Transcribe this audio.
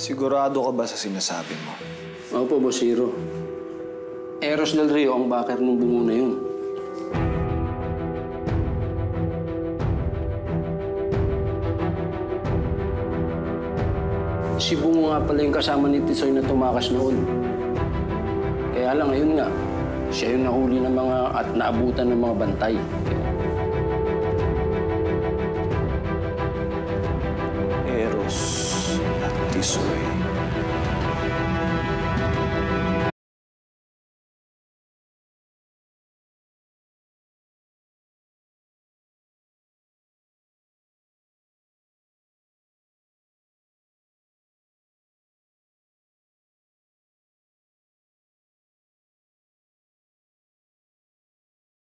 Sigurado ka ba sa sinasabi mo? Opo, Boss Hero. Eros Del Rio ang backer ng bungo na yun. Si Bungo nga pala yung kasama ni Tisoy na tumakas noon. Kaya lang, ayun nga, siya yung nahuli ng mga at naabutan ng mga bantay. Soy.